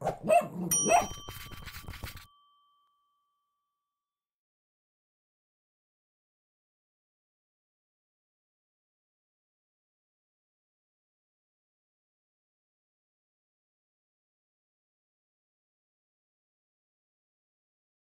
Woof, woof, woof.